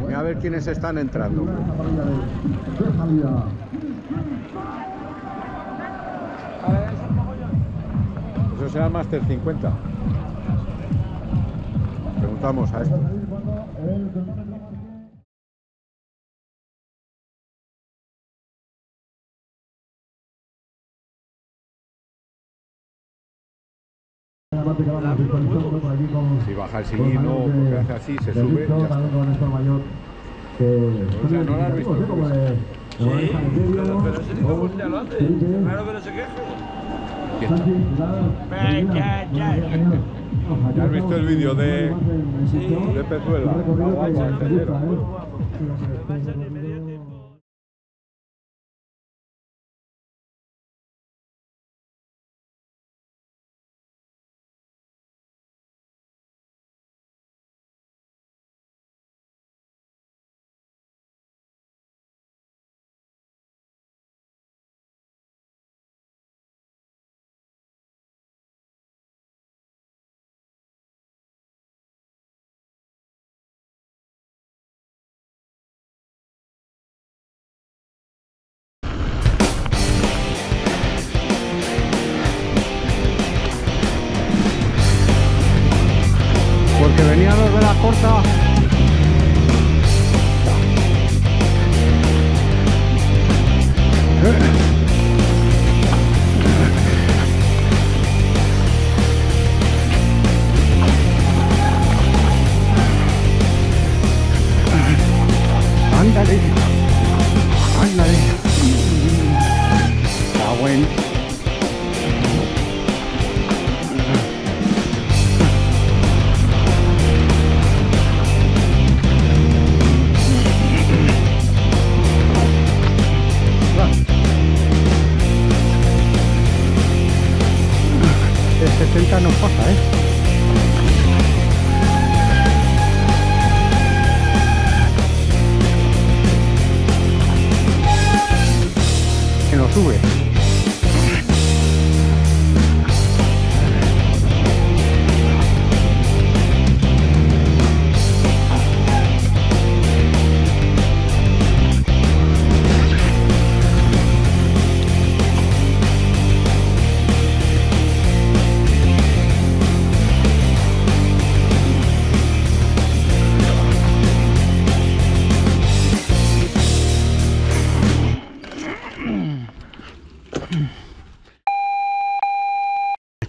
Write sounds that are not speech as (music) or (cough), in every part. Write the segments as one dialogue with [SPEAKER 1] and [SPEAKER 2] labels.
[SPEAKER 1] Voy a ver quiénes están entrando. Eso será el Master 50. Preguntamos a esto. Si baja el sillín o porque hace así, se sube. Ya está. O sea, no lo has visto.
[SPEAKER 2] Sí, pero, pero ese tipo pues ya lo hace. Claro que no se queje.
[SPEAKER 1] Está.
[SPEAKER 2] Ya, ya.
[SPEAKER 1] ¿Ya has visto el vídeo de,
[SPEAKER 2] Sí.
[SPEAKER 1] de Pezuela?
[SPEAKER 2] Guacha, el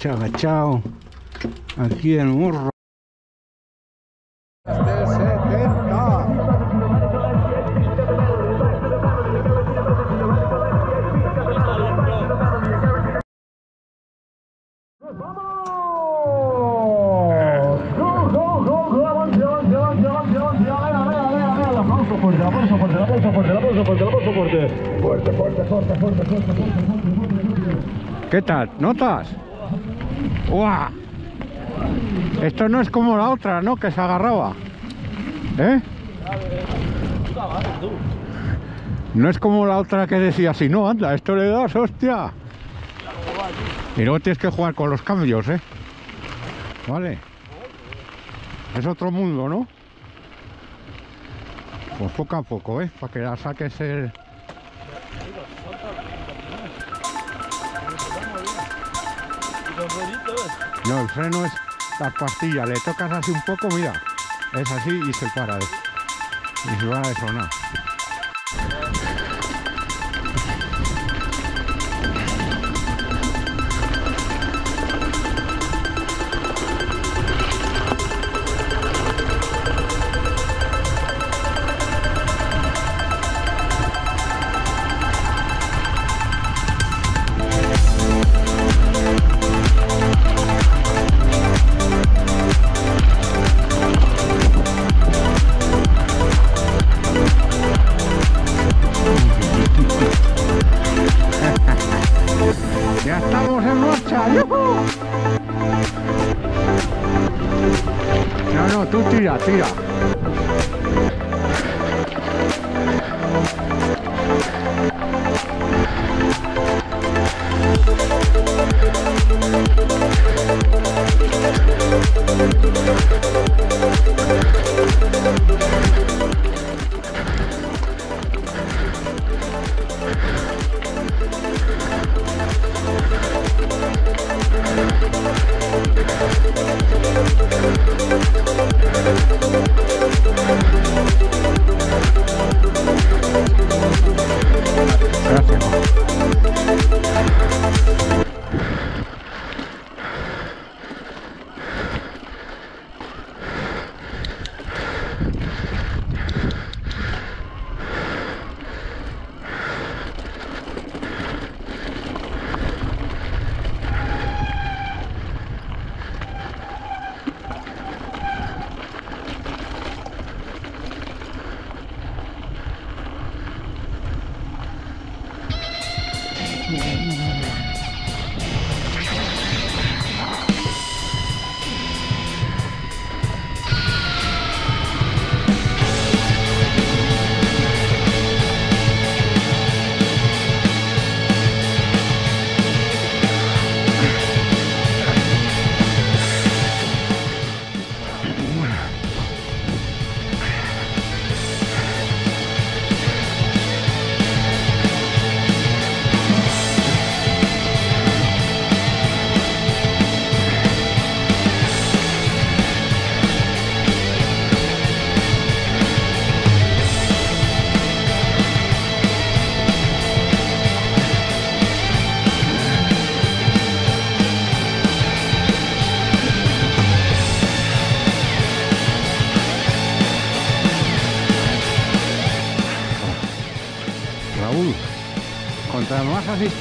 [SPEAKER 1] Chao, chao. Aquí el morro. 70. ¿Qué tal? ¿Notas? ¡Uah! Esto no es como la otra, ¿no? Que se agarraba. ¿Eh? No es como la otra que decía así, no, anda, esto le das, hostia. Y luego tienes que jugar con los cambios, ¿eh? Vale. Es otro mundo, ¿no? Pues poco a poco, ¿eh? Para que la saques el... No, el freno es la pastilla, le tocas así un poco, mira, es así y se para. Y se va de sonar.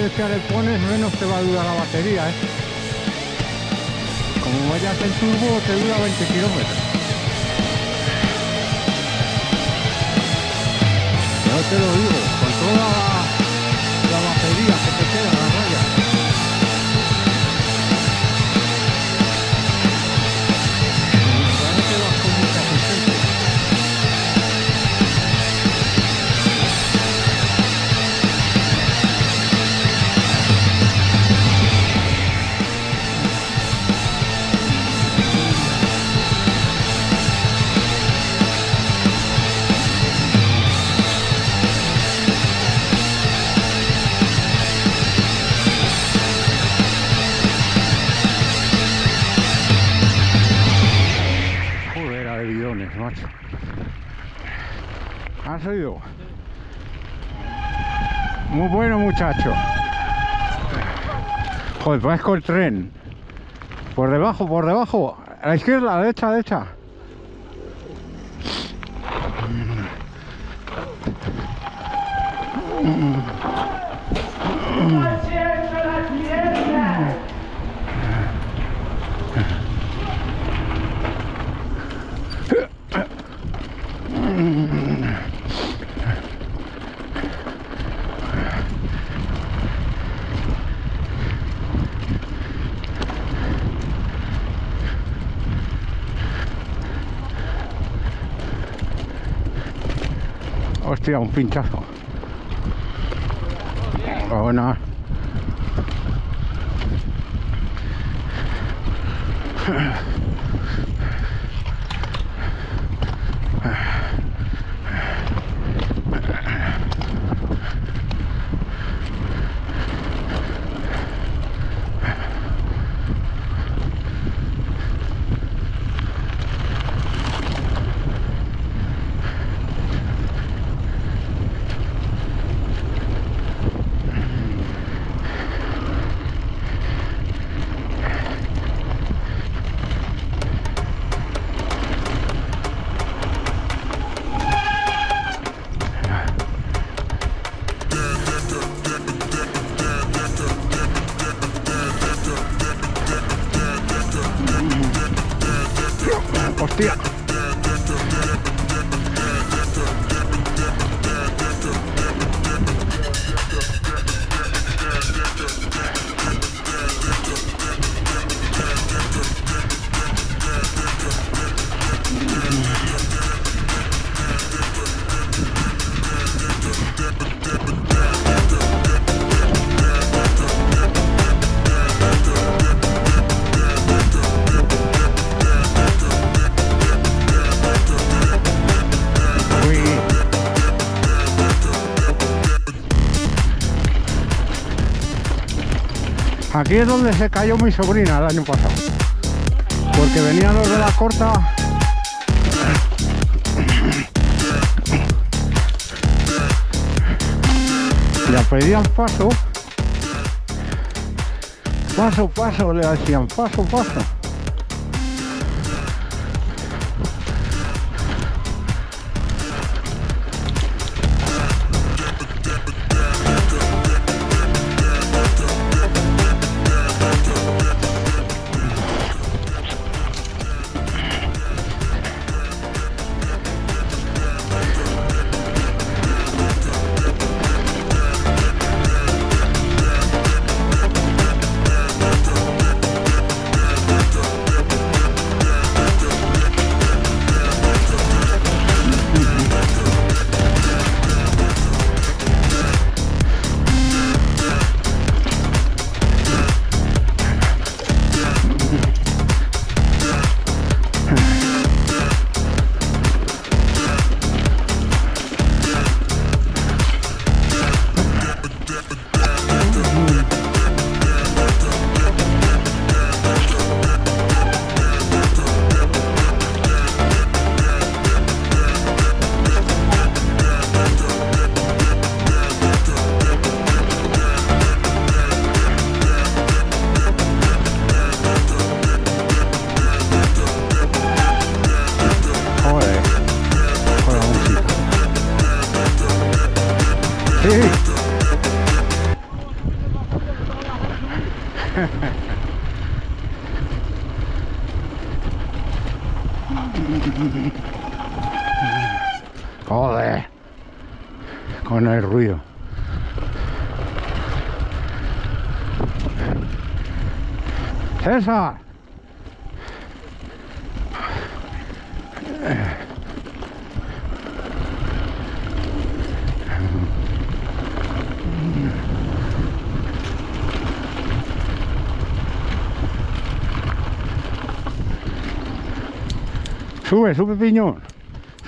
[SPEAKER 1] Asistencia le pones, menos te va a durar la batería, ¿eh? Como vayas en turbo, te dura 20 kilómetros. Yo te lo digo, ¿Has oído? Muy bueno, muchacho. Joder, parezco el tren. Por debajo, por debajo. A la izquierda, a la derecha, a la derecha. Hostia, un pinchazo. Buena. Aquí es donde se cayó mi sobrina el año pasado. Porque venían los de la corta. Le pedían paso. Paso, paso, le decían paso, paso. Sube, sube piñón.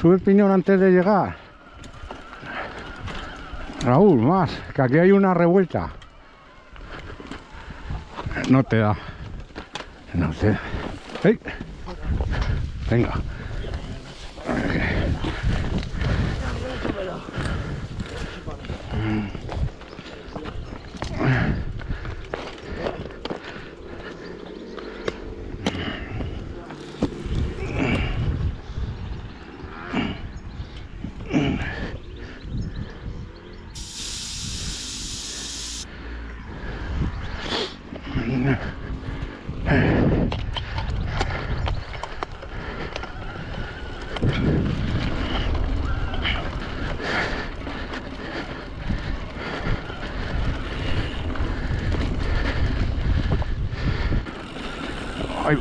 [SPEAKER 1] Sube piñón antes de llegar. Raúl, más, que aquí hay una revuelta. No te da. No te da. ¡Ey! Venga.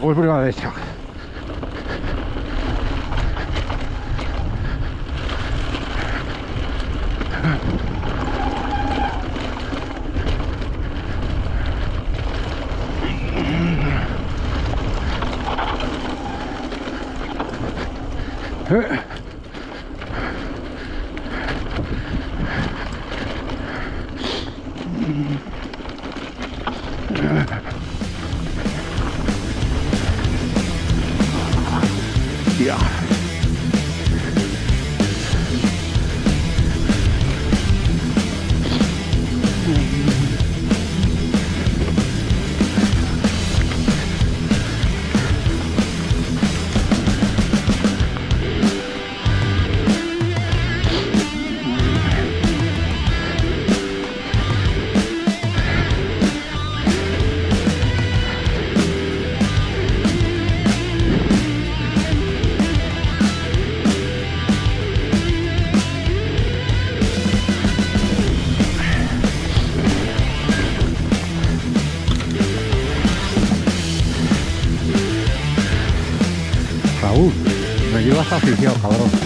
[SPEAKER 1] Ay, voy por la Adiós, う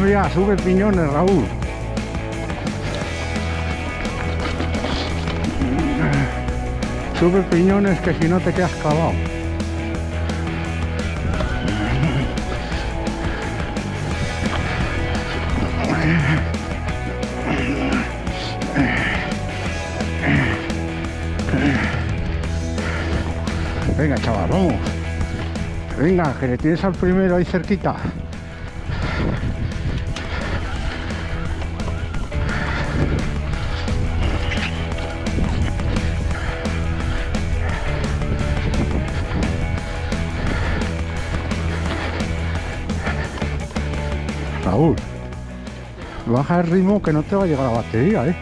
[SPEAKER 1] Cambia, sube piñones, Raúl. Sube piñones que si no te quedas clavado. Venga, chaval, vamos. Venga, que le tienes al primero ahí cerquita. Baja el ritmo que no te va a llegar la batería, ¿eh?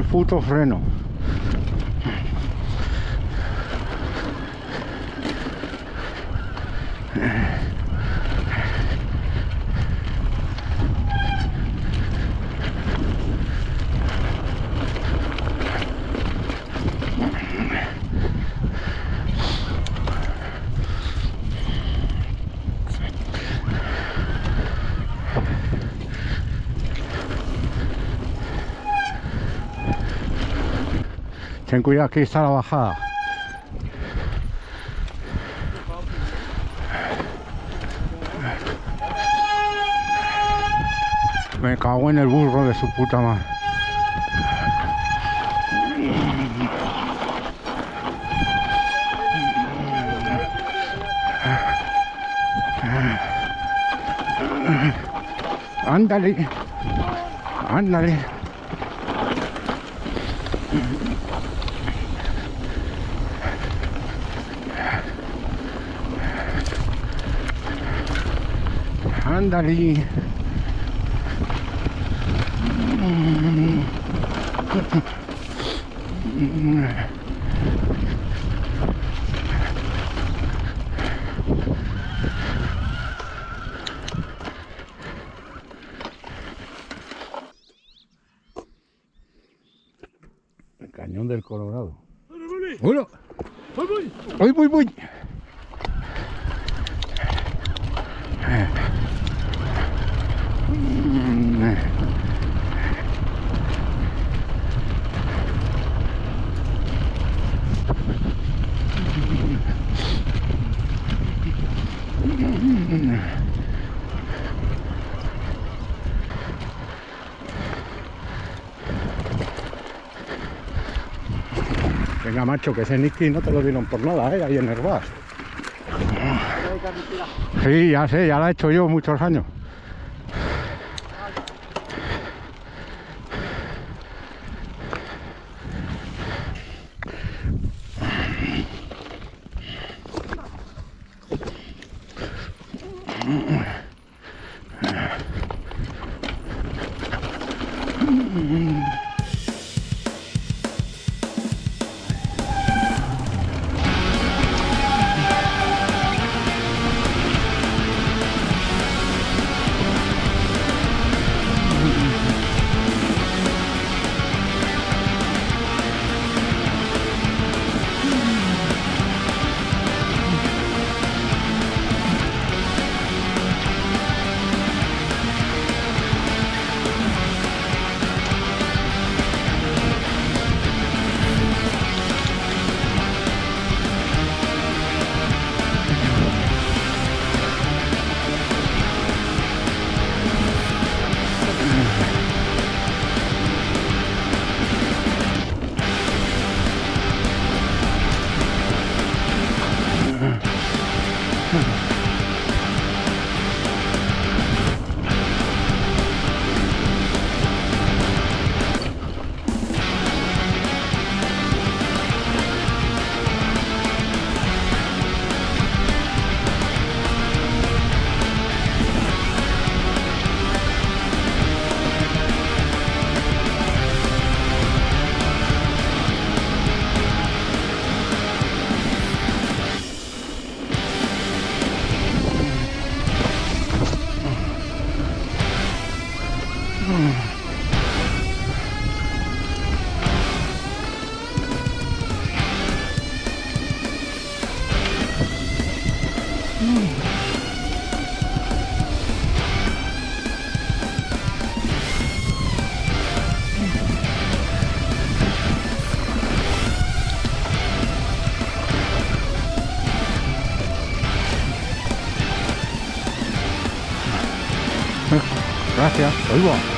[SPEAKER 1] El puto freno. Ten cuidado, aquí está la bajada. Me cago en el burro de su puta madre. Ándale. Ándale. Ándale. El cañón del Colorado. Bueno, voy, voy, voy. Venga, macho, que ese Nicky no te lo dieron por nada, ¿eh? Ahí en Herbás. Sí, ya sé, ya lo he hecho yo muchos años. 诶呦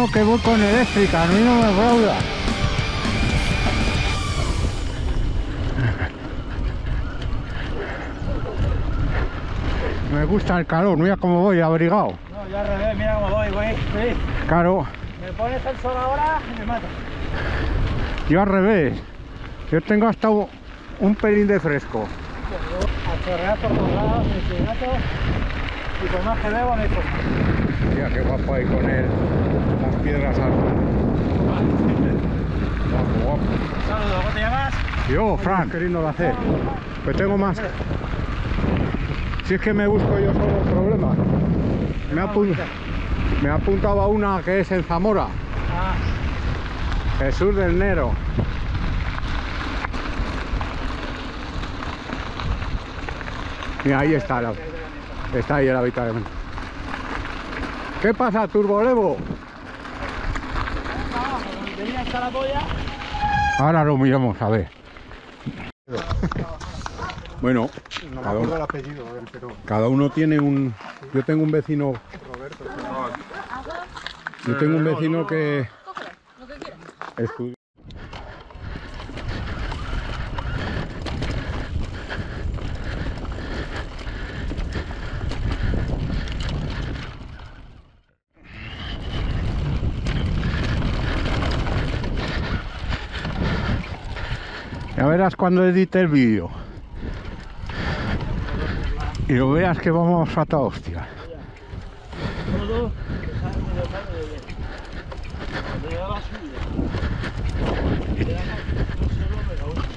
[SPEAKER 1] no, que voy con eléctrica, a mí no me aplauda. Me gusta el calor, mira cómo voy abrigado.
[SPEAKER 2] No, yo al revés, mira cómo voy, güey. Sí.
[SPEAKER 1] Claro,
[SPEAKER 2] Me pones el sol ahora y me mata.
[SPEAKER 1] yo al revés. Yo tengo hasta un- pelín de fresco.
[SPEAKER 2] A chorrear por todos lados. Y por más que hay forma.
[SPEAKER 1] Mira qué guapo ahí con él. Piedras al Guapo, guapo.
[SPEAKER 2] Saludos, ¿cómo te llamas?
[SPEAKER 1] Yo, Fran, queriendo hacer. Que tengo más. Si es que me busco yo solo problemas. Me ha, apun- me ha apuntado a una que es en Zamora.
[SPEAKER 2] Ah,
[SPEAKER 1] Jesús del Nero. Mira, ahí está, la- está ahí el habitamiento. ¿Qué pasa, Turbolevo?
[SPEAKER 2] tenía hasta la polla.
[SPEAKER 1] Ahora lo miramos, a ver. Bueno,
[SPEAKER 3] No me
[SPEAKER 1] cada,
[SPEAKER 3] acuerdo
[SPEAKER 1] uno-
[SPEAKER 3] el apellido, pero
[SPEAKER 1] cada uno tiene un... Yo tengo un vecino...
[SPEAKER 3] Roberto.
[SPEAKER 1] Yo tengo un vecino que... estu- Ya verás cuando edite el vídeo. Y lo veas que vamos a toda hostia.
[SPEAKER 2] Todo dejarme de mano de bien. Cuando llega la subida, queda no solo me la uso.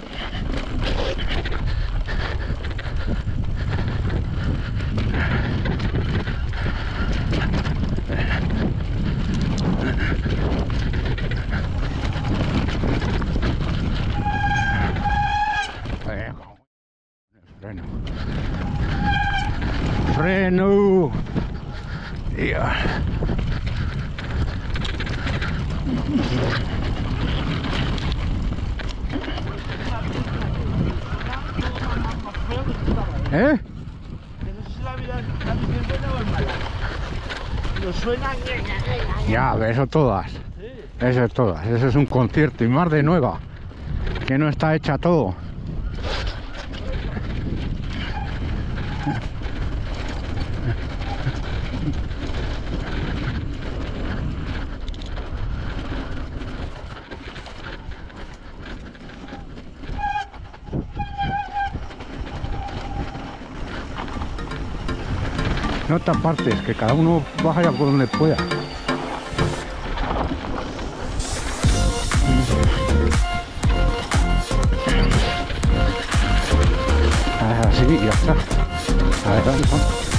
[SPEAKER 1] Eh, Freno. ¿Eh?
[SPEAKER 2] No. Pero suena
[SPEAKER 1] Ya, eso todas. Eso es todas. Eso es un concierto y más de nueva. Que no está hecha todo. No te apartes, que cada uno vaya por donde pueda. Así y ya está. Adelante.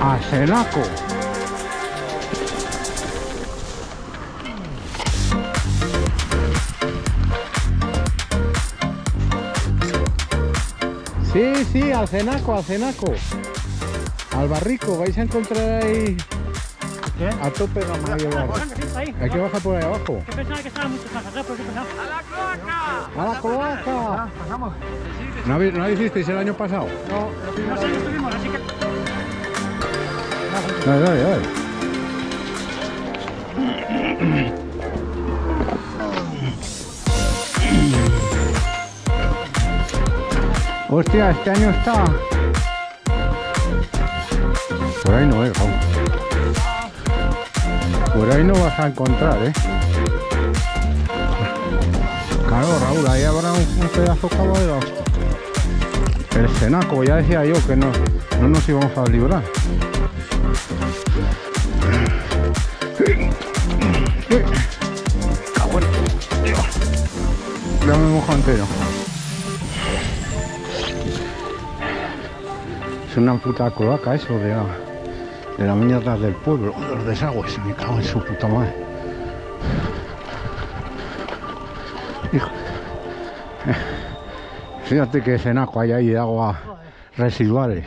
[SPEAKER 1] A Senaco. Sí, sí, al cenaco, al cenaco. Al barrico, vais a encontrar ahí
[SPEAKER 3] ¿Qué?
[SPEAKER 1] a tope la mayor
[SPEAKER 3] ahí.
[SPEAKER 1] Hay que bajar por ahí abajo.
[SPEAKER 3] Que pensaba que estaba mucho más atrás, pero ¿qué pensaba?
[SPEAKER 1] ¡A la cloaca!
[SPEAKER 3] pasamos.
[SPEAKER 1] ¿No, habéis- ¿No hicisteis el año pasado?
[SPEAKER 3] No, no sé, estuvimos, así que...
[SPEAKER 1] Dale, dale, dale. Hostia, este año está. Por ahí no es, Raúl. Por ahí no vas a encontrar, ¿eh? Claro, Raúl, ahí habrá un, un pedazo hostia. El cenaco, ya decía yo que no, no nos íbamos a librar. Ya me mojo entero. Es una puta cloaca eso de la, de la mierda del pueblo, los desagües, me cago en su puta madre. Hijo. Fíjate que cenaco hay ahí de agua residuales.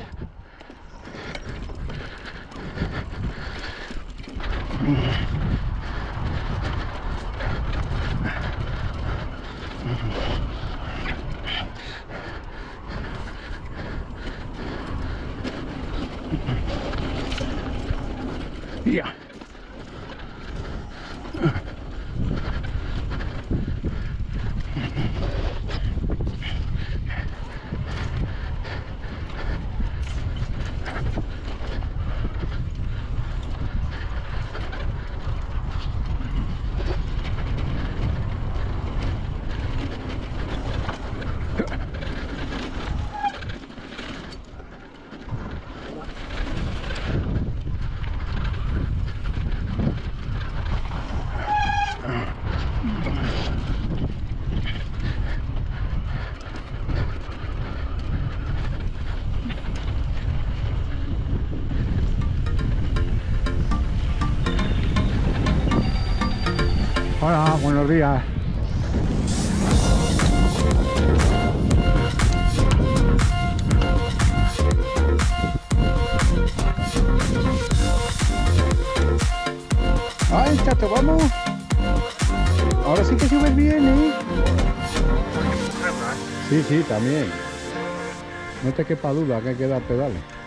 [SPEAKER 1] Hola, buenos días. ¡Ay, chato, vamos! Ahora sí que subes bien, ¿eh? Sí, sí, también. No te quepa duda que hay que dar pedales.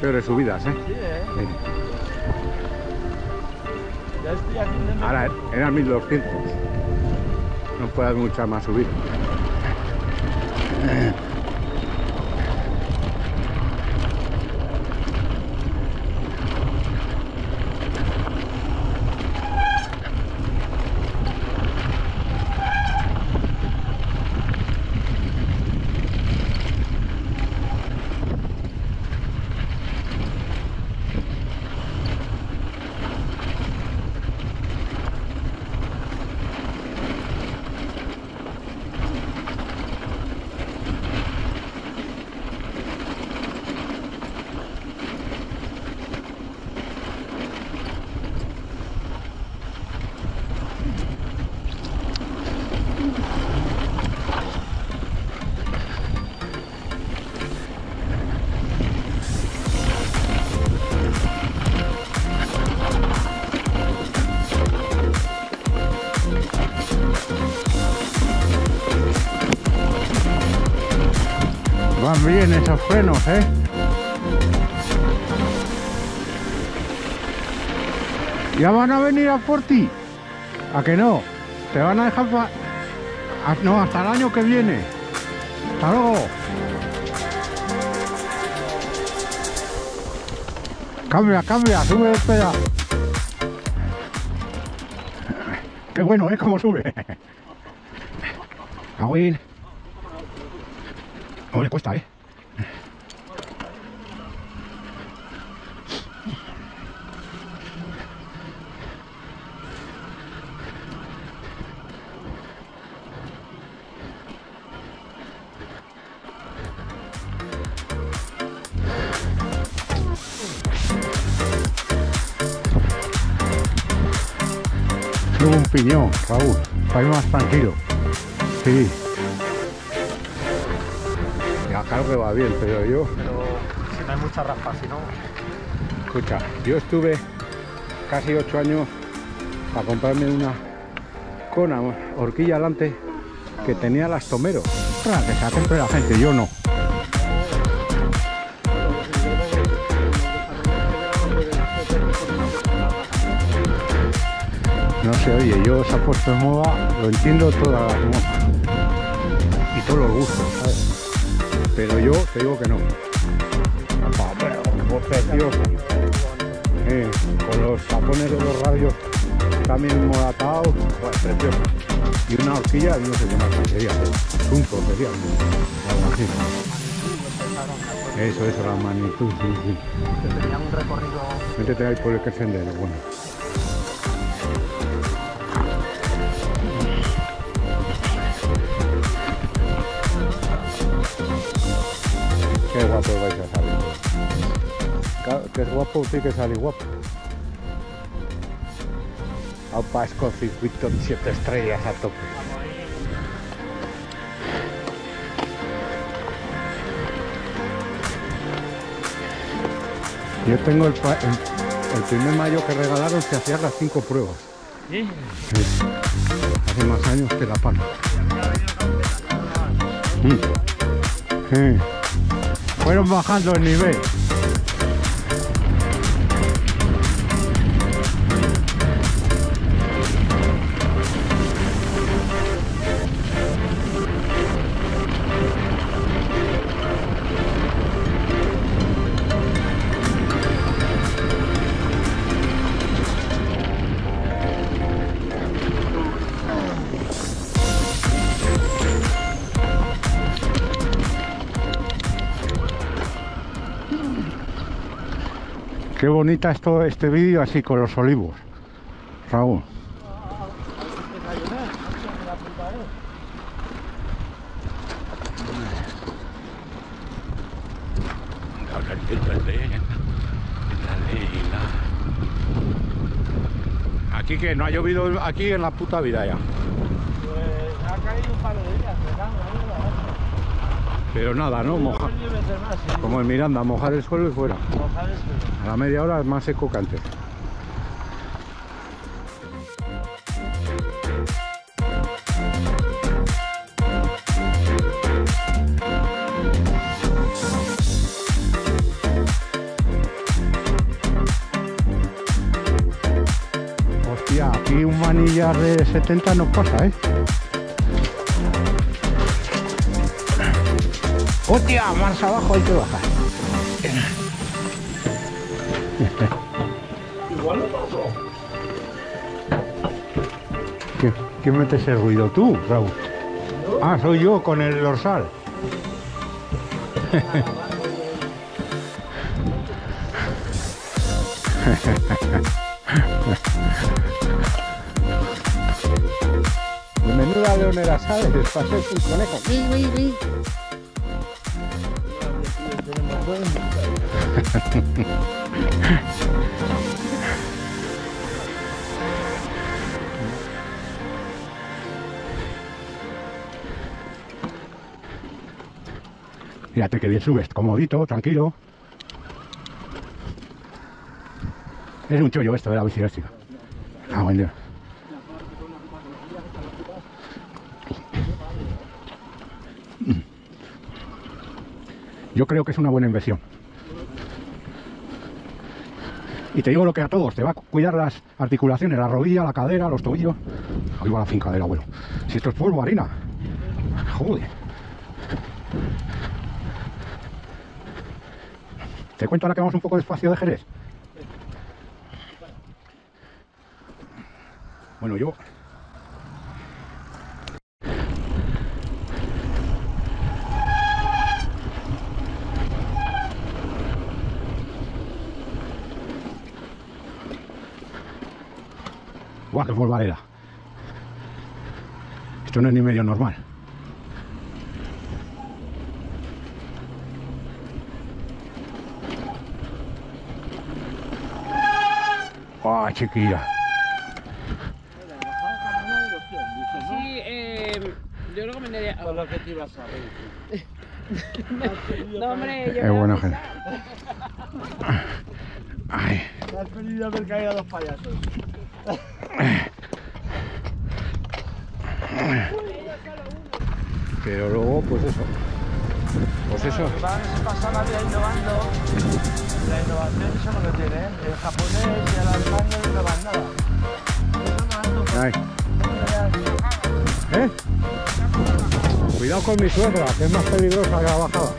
[SPEAKER 1] Peores subidas, ¿eh?
[SPEAKER 2] Sí, eh.
[SPEAKER 1] Sí.
[SPEAKER 2] Ya estoy haciendo.
[SPEAKER 1] Ahora eran 1200. No puede haber mucha más subida. Bien esos frenos, ¿eh? Ya van a venir a por ti. ¿A que no? Te van a dejar pa... a- No, hasta el año que viene. Hasta luego. Cambia, cambia, sube el pedal. Qué bueno, ¿eh? Cómo sube. (laughs) Agüín. ¿Cómo le cuesta, eh? Raúl, para ir más tranquilo. Sí. Ya claro que va bien, pero yo,
[SPEAKER 3] Pero si no hay mucha raspa, si no.
[SPEAKER 1] escucha, yo estuve casi ocho años para comprarme una con una horquilla delante que tenía las tomero. Ostras, que se la gente, yo no. Se oye, yo se ha puesto de moda, lo entiendo todas las modas y todos los gustos, ¿sabes? Pero yo te digo que no. Pero. Eh, con los tapones de los radios también moratados, pues precioso. Y una horquilla, no sé qué más sería, punto sería, algo así. Eso, eso, la magnitud, sí, sí.
[SPEAKER 3] Que tenían un recorrido.
[SPEAKER 1] Métete ahí por el que sendero, bueno. Qué guapo vais a salir. Que es guapo, sí que sale guapo. Opa, es con circuito de 7 estrellas a tope. Yo tengo el, el el primer mayo que regalaron se hacían las cinco pruebas.
[SPEAKER 2] ¿Sí?
[SPEAKER 1] Sí. Hace más años que la. Mm. Sí. Fueron bajando el nivel. Qué bonita es todo este vídeo así con los olivos. Raúl. Aquí que no ha llovido aquí en la puta vida ya.
[SPEAKER 2] Pues ha caído un par de días.
[SPEAKER 1] Pero nada, ¿no? Moja-
[SPEAKER 2] Más, sí.
[SPEAKER 1] como en Miranda, mojar el suelo y fuera.
[SPEAKER 2] Mojar el suelo.
[SPEAKER 1] A la media hora es más seco que antes. Hostia, aquí un manillar de 70 no pasa, ¿eh? Hostia, más abajo hay que bajar.
[SPEAKER 2] Igual no pasó.
[SPEAKER 1] ¿Quién, quién mete ese ruido? ¿Tú, Raúl? Ah, soy yo con el dorsal. Menuda leonera, ¿sabes? Pasé un conejo. Ri. Fíjate que bien subes, comodito, tranquilo. Es un chollo esto de la bici eléctrica. Ah, buen día. Yo creo que es una buena inversión. Y te digo lo que a todos, te va a cuidar las articulaciones, la rodilla, la cadera, los tobillos. Ahí va la finca del abuelo. Si esto es polvo, harina. Joder. Te cuento ahora que vamos un poco despacio de Jerez. Bueno, yo. Guau, qué polvareda. Esto no es ni medio normal. ¡Ah, chiquilla!
[SPEAKER 4] Sí, eh, yo lo recomendaría.
[SPEAKER 2] Con lo que te ibas a reír.
[SPEAKER 4] No, hombre, yo
[SPEAKER 1] Es
[SPEAKER 4] a
[SPEAKER 1] gente. Ay,
[SPEAKER 2] Te has venido a ver caer a los payasos.
[SPEAKER 1] Pero luego, pues eso. Pues eso.
[SPEAKER 2] Van se pasa la innovando. La innovación eso es lo tiene, ¿eh? El japonés y el alemán no innovan nada. No.
[SPEAKER 1] ¿Eh? Cuidado con mi suegra, que es más peligrosa que la bajada.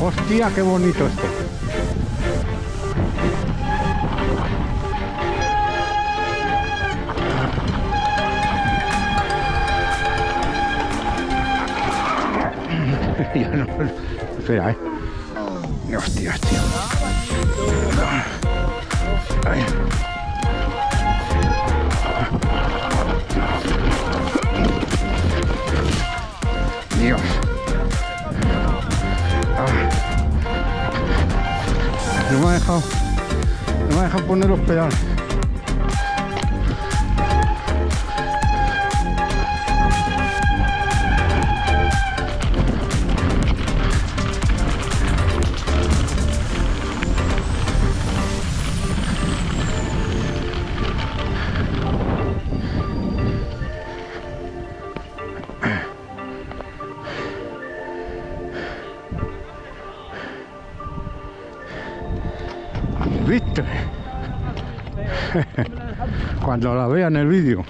[SPEAKER 1] Hostia, qué bonito esto. Espera, eh. Hostia, tío. Ay. Dios. Ah. No me ha dejado. No me ha dejado poner los pedales. Cuando la vean el vídeo.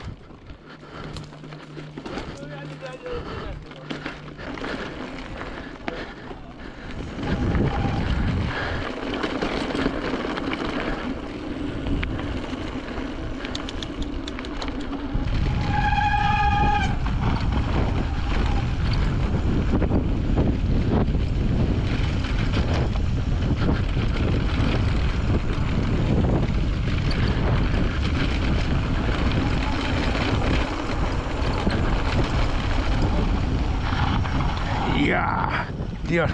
[SPEAKER 1] Ya. Dios,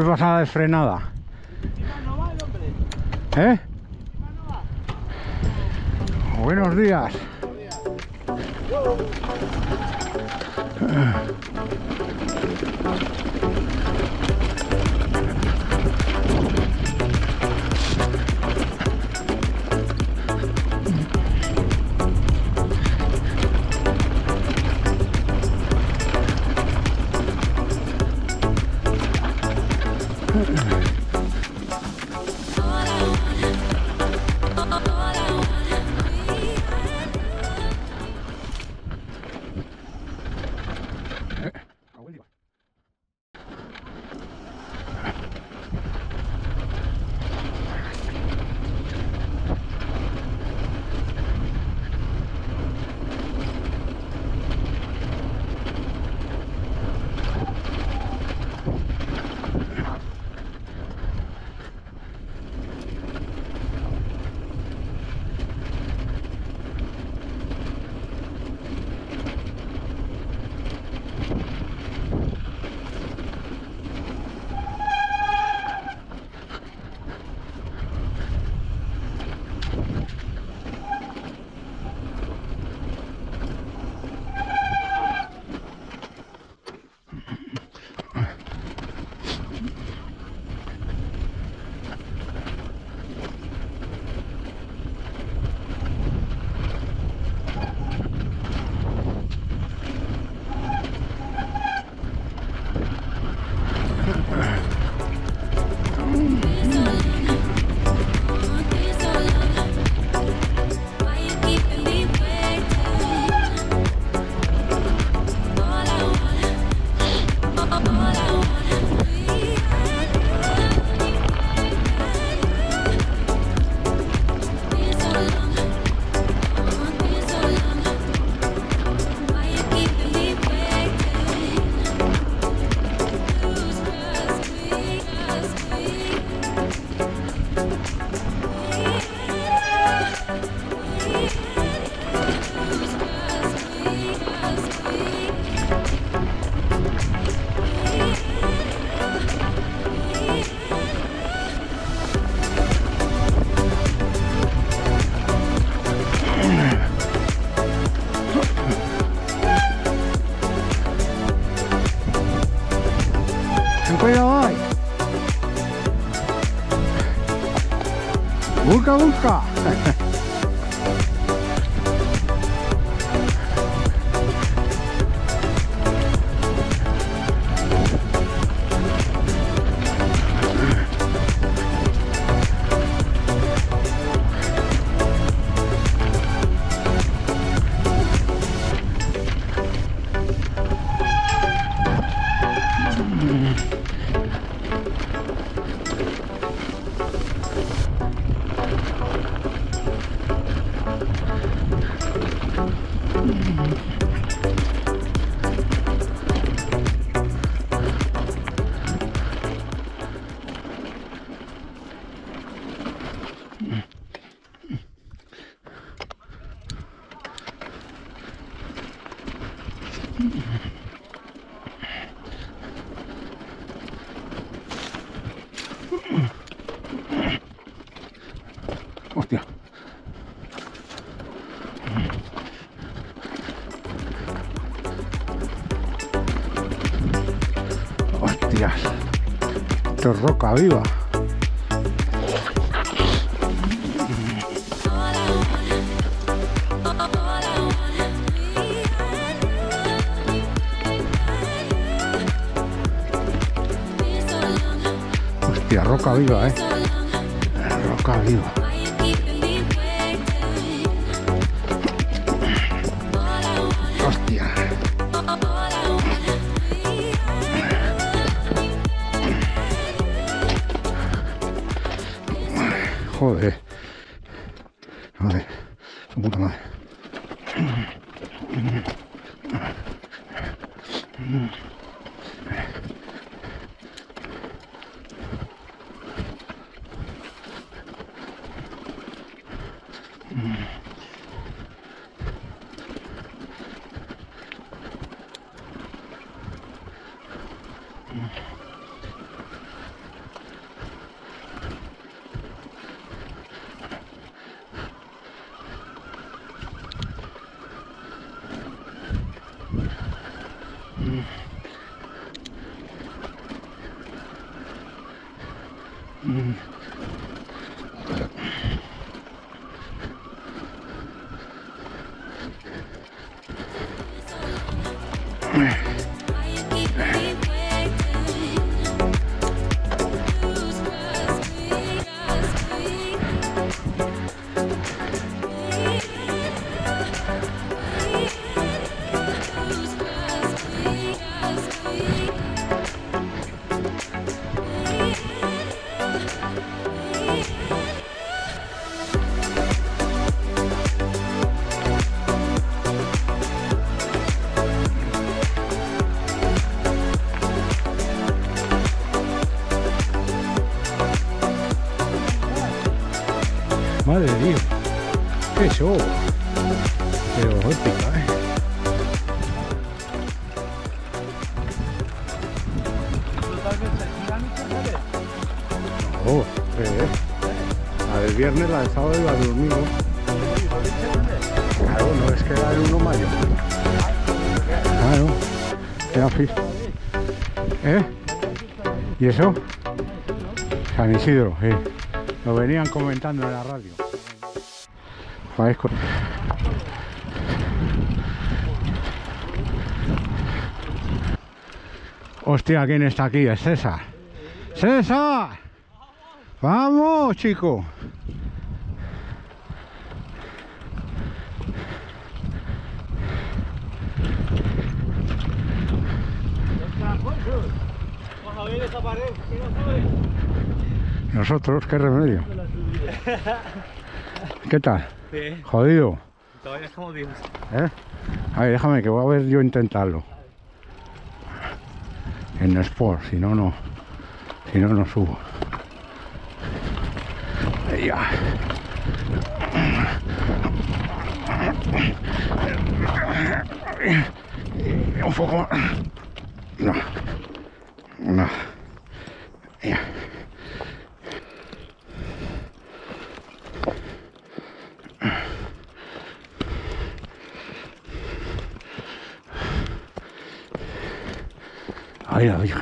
[SPEAKER 1] qué pasada de frenada. ¿Eh? Buenos días. nunca. Hostia. Hostias. Esto es roca viva. Hostia, roca viva, Oh, eh. La del viernes, la del sábado y la del domingo. Claro, no es que la del 1 de mayo. Claro. Fiesta. ¿Eh? ¿Y eso? San Isidro, sí. Lo venían comentando en la radio. Parezco- Hostia, ¿quién está aquí? Es César. ¡César! ¡Vamos, chico! Nosotros, qué remedio. ¿Qué tal?
[SPEAKER 2] Sí,
[SPEAKER 1] Jodido.
[SPEAKER 2] todavía estamos vivos.
[SPEAKER 1] ¿Eh? A ver, déjame que voy a ver yo intentarlo. En Sport, si no, no. Si no, no subo. Ya. Un poco. No. No. Ya. Ay.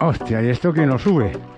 [SPEAKER 1] Hostia, ¿y esto quién lo sube?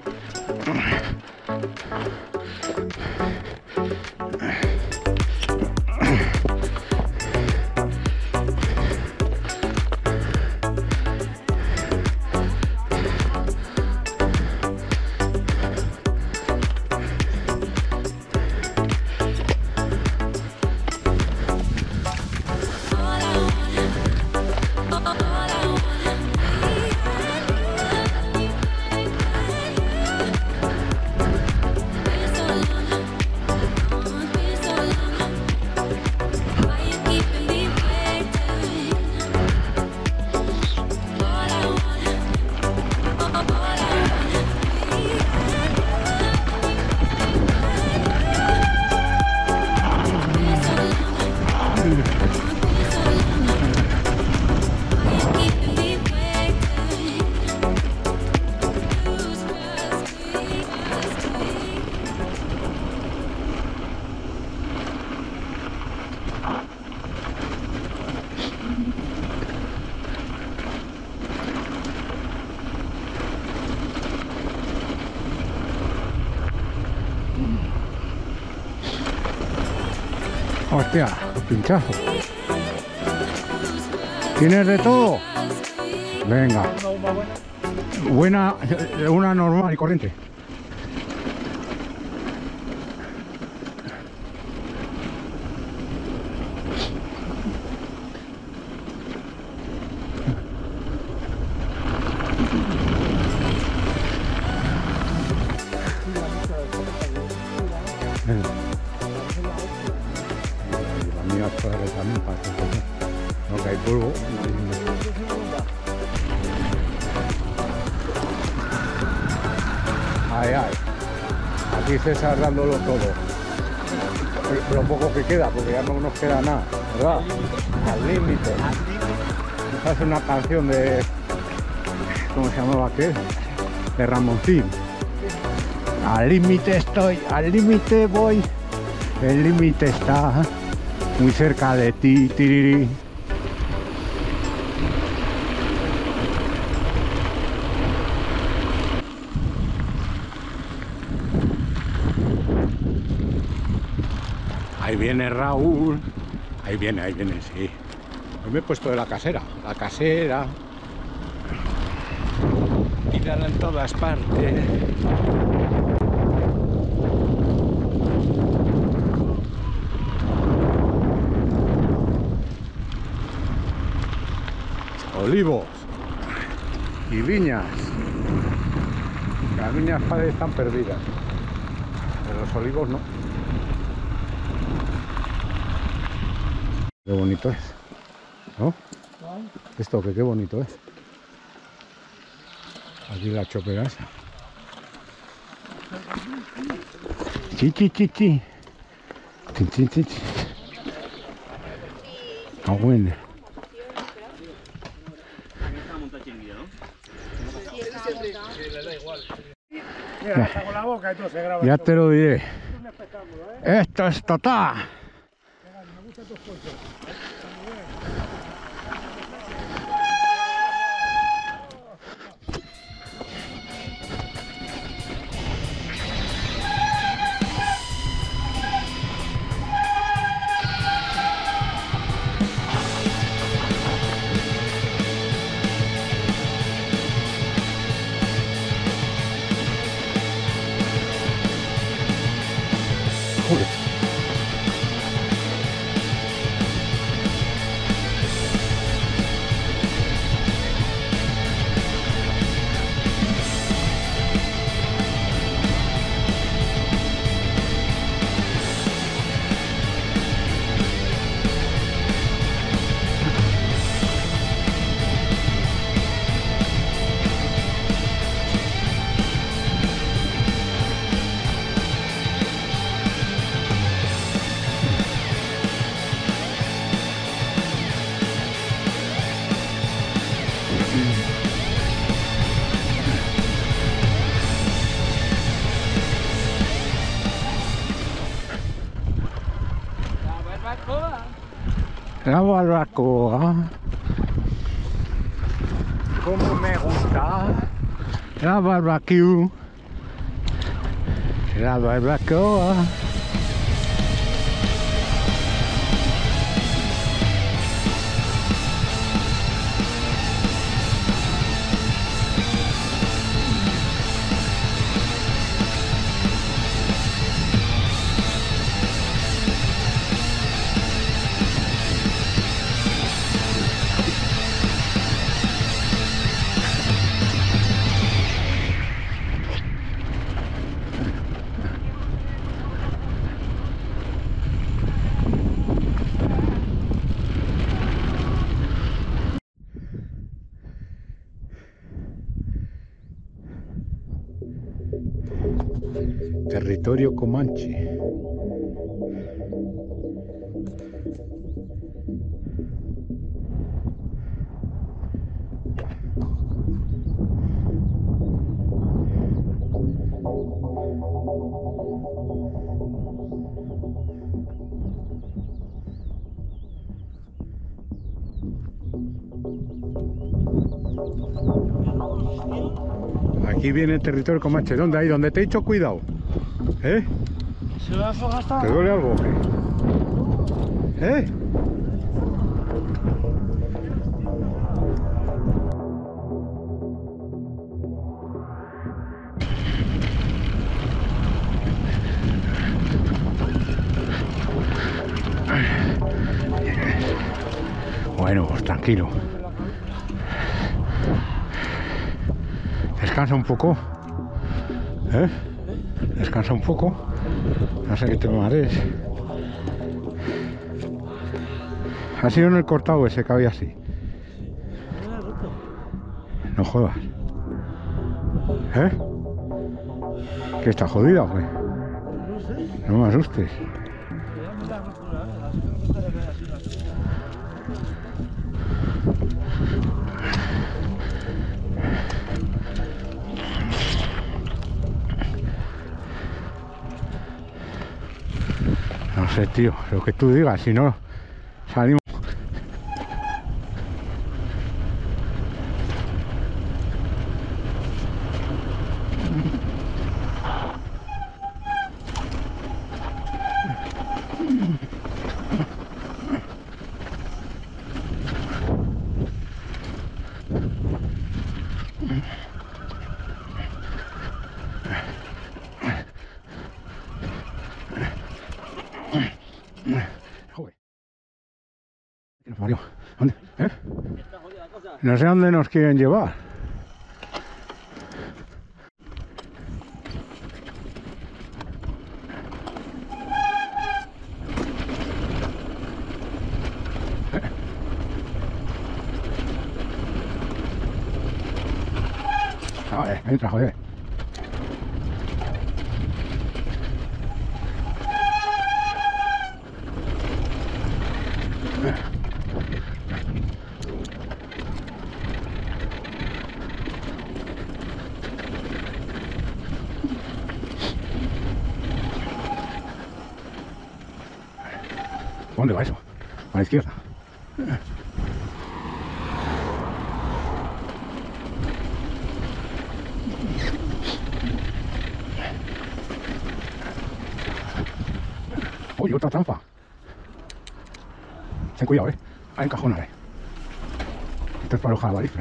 [SPEAKER 1] Hostia, pinchazo. ¿Tienes de todo? Venga.
[SPEAKER 3] Buena.
[SPEAKER 1] Una normal y corriente. César dándolo todo. Lo- poco que queda, porque ya no nos queda nada, ¿verdad? Al límite. Es una canción de. ¿Cómo se llamaba aquel? De Ramoncín. Al límite estoy, al límite voy. El límite está muy cerca de ti, tiriri. Ahí viene Raúl. Ahí viene, ahí viene, sí. Me he puesto de la casera. La casera. Mírala en todas partes. Olivos y viñas. Las viñas están perdidas, pero los olivos no. Qué bonito es, ¿no? Esto que qué bonito es. Aquí la chopera esa. Chi, chi, chi, chi. Chi, chi. Ah, bueno.
[SPEAKER 3] Hasta con la boca y todo se graba.
[SPEAKER 1] Ya te lo diré. Esto es total.
[SPEAKER 3] Me gustan tus
[SPEAKER 1] La barbacoa. Como me gusta. La barbecue. La barbacoa. Territorio Comanche. Aquí viene el territorio Comanche. ¿Dónde hay? ¿Dónde te he dicho cuidado? ¿Eh?
[SPEAKER 3] ¿Se lo has gastado?
[SPEAKER 1] ¿Te duele algo? ¿Eh? Bueno, pues tranquilo. Descansa un poco. ¿Eh? Descansa un poco. No sé qué te marees. Ha sido en el cortado ese que había así. No jodas. ¿Eh? ¿Que está jodida o qué?
[SPEAKER 2] No
[SPEAKER 1] me asustes. Tío. Lo que tú digas. Si no, salimos. Joder. ¿Qué nos parió? ¿Dónde? ¿Eh? No sé dónde nos quieren llevar. Joder, entra, joder. ¿Dónde va eso? A la izquierda. Uy, otra trampa. Ten cuidado, eh. Hay un cajón ahí. Esto es para los jabalíes.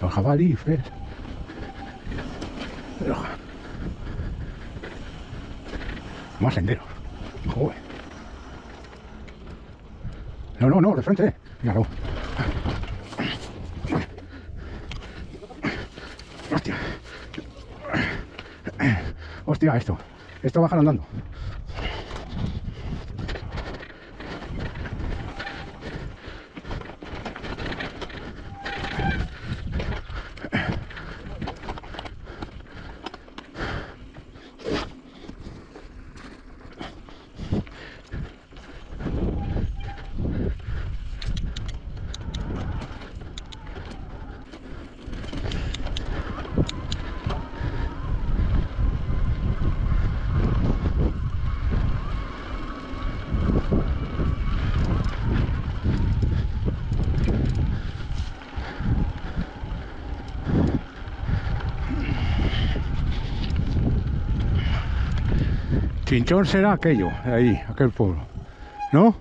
[SPEAKER 1] Los jabalíes. Pero... Más senderos. Joder. No, de frente. Míralo. Hostia. Hostia, esto. Esto bajan andando. Chinchón será aquello, ahí, aquel pueblo. ¿No?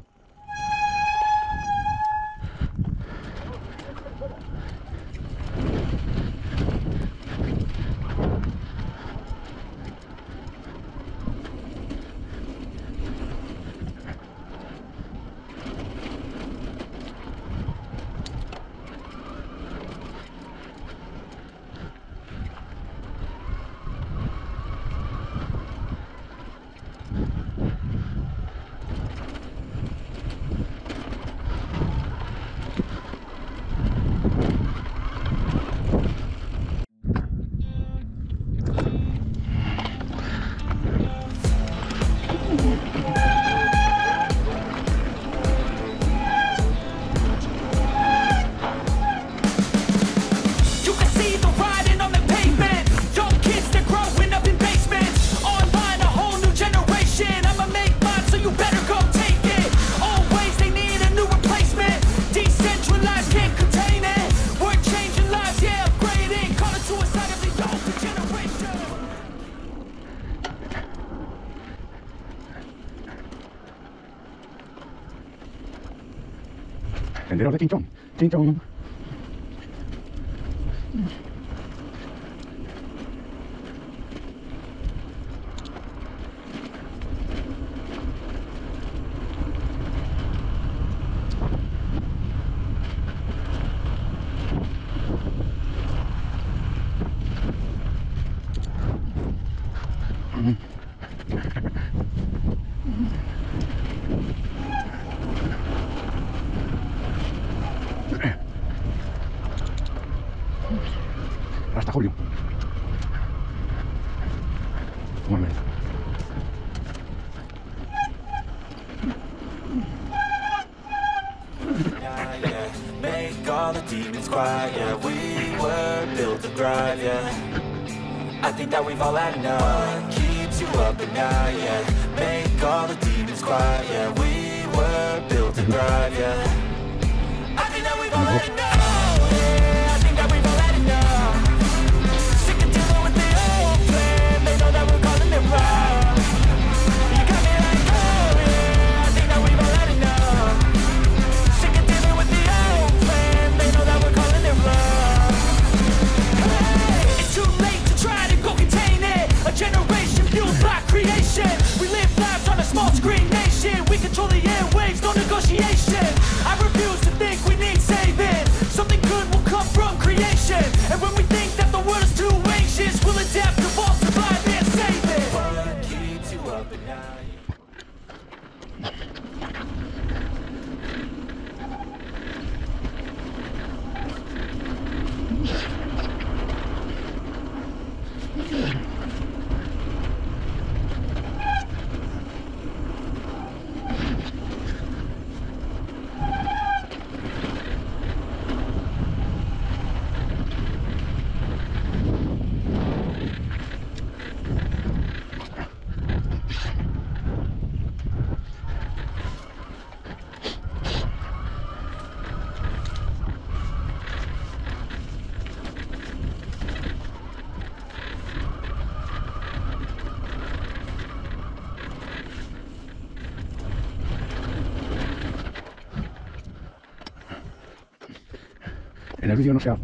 [SPEAKER 5] 拜。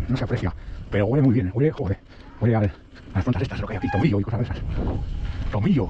[SPEAKER 5] no
[SPEAKER 1] se aprecia, pero huele muy bien, huele, joder, huele al, a las plantas estas, lo que hay aquí, tomillo y cosas de esas. Tomillo.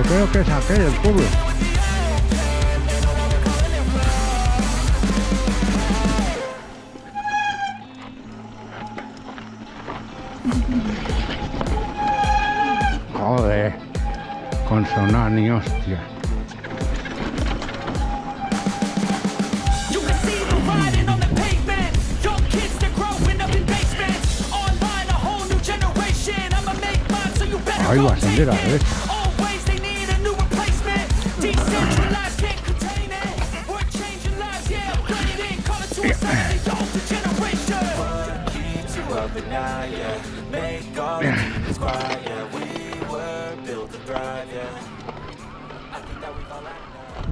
[SPEAKER 1] Yo creo que es aquel, el pueblo. Joder, con
[SPEAKER 5] sonar ni
[SPEAKER 1] hostia.
[SPEAKER 5] Ay,
[SPEAKER 1] va
[SPEAKER 5] a a la derecha. we got that.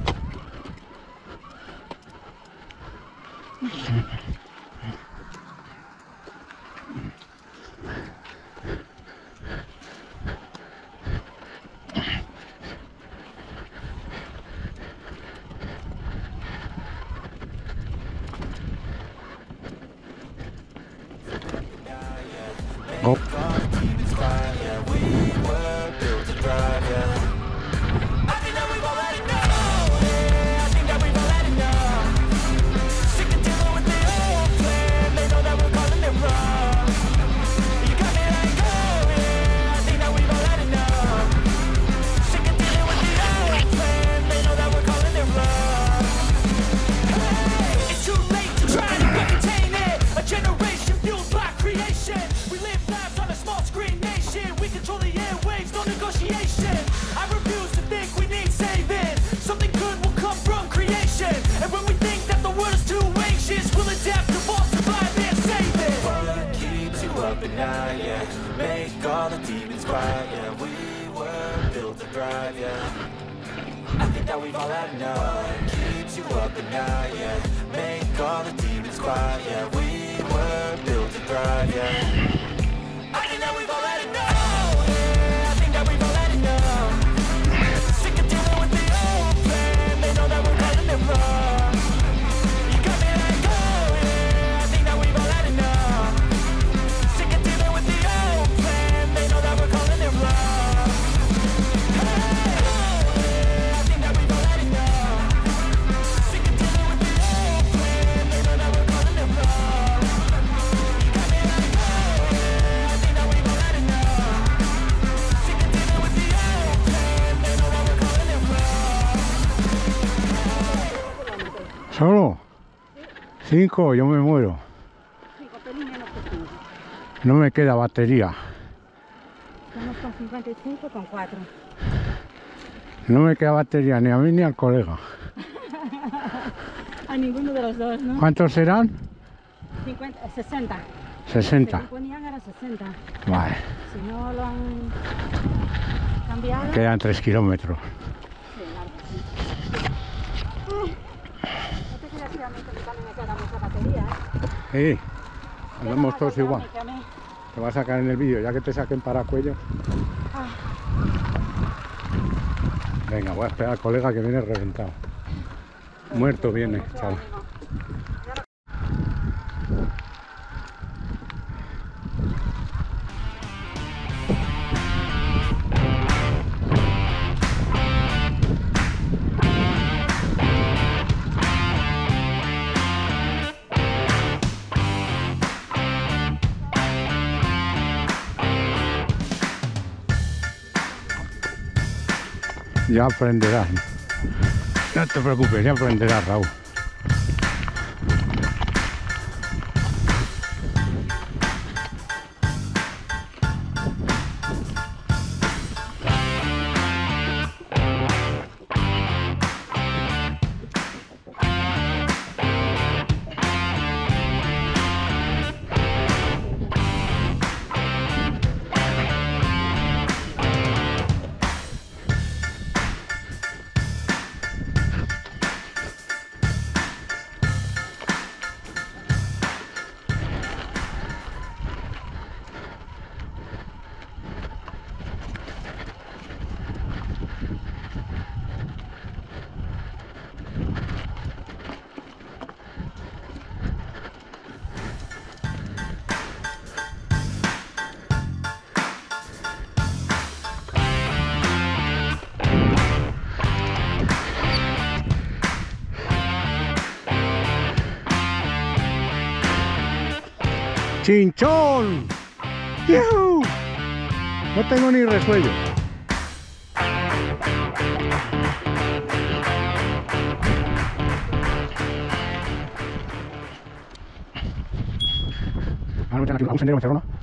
[SPEAKER 1] ¿Solo? Cinco, yo me muero. No me queda batería.
[SPEAKER 6] Con 55 con 4.
[SPEAKER 1] No me queda batería ni a mí ni al colega.
[SPEAKER 6] A ninguno de los dos, ¿no?
[SPEAKER 1] ¿Cuántos serán?
[SPEAKER 6] 50, 60.
[SPEAKER 1] 60.
[SPEAKER 6] Se ponían era 60.
[SPEAKER 1] Vale,
[SPEAKER 6] Si no lo han cambiado.
[SPEAKER 1] quedan 3 kilómetros.
[SPEAKER 6] Sí, claro que sí. Ay, No te creas que a mí que también me queda mucha batería, ¿eh?
[SPEAKER 1] Sí, andamos todos igual. Te va a sacar en el vídeo, ya que te saquen para cuello.
[SPEAKER 6] Ay,
[SPEAKER 1] Venga, voy a esperar al colega que viene reventado. Muerto viene, chaval. Ya aprenderás. No te preocupes, ya aprenderás, Raúl. ¡Chinchón! ¡Yujú! No tengo ni resuello. Ahora me tengo aquí un sendero en Cerrona. Aquí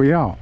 [SPEAKER 1] Cuidado.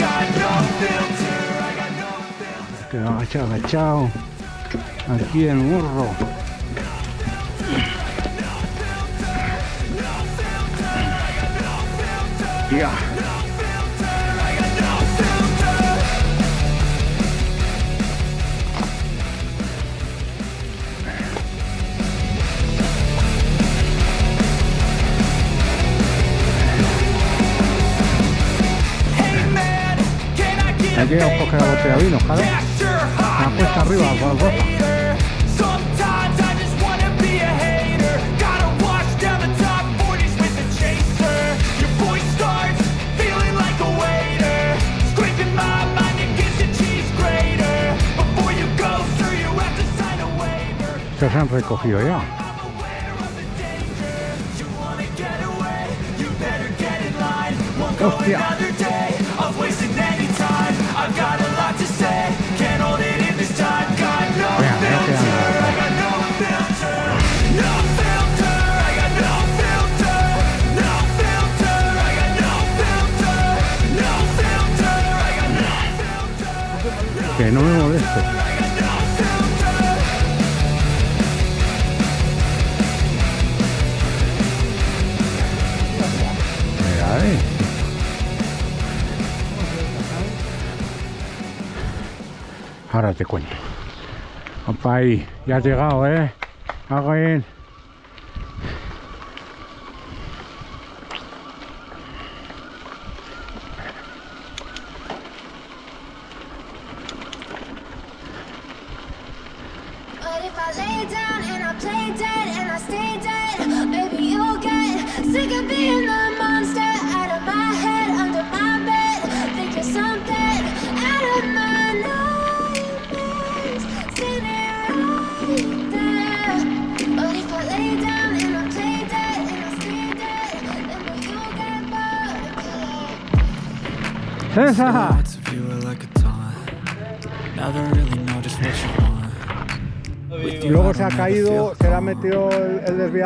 [SPEAKER 5] Got no filter, I got no filter.
[SPEAKER 1] Que agachado, agachado. Aquí el morro.
[SPEAKER 5] I got no filter,
[SPEAKER 1] Que no me moleste. Ahora te cuento. Ahí. Ya has llegado, ¿eh? Hago bien.